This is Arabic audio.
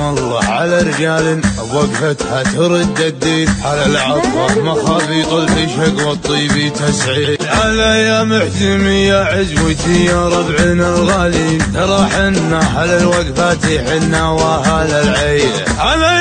الله على رجال وقفتها ترد الدين على العطر مخابيط الفشق والطيب تسعيد على يا محزم يا عزوتي يا ربعنا الغالي. ترى حنا على الوقفات حنا وأهل العين على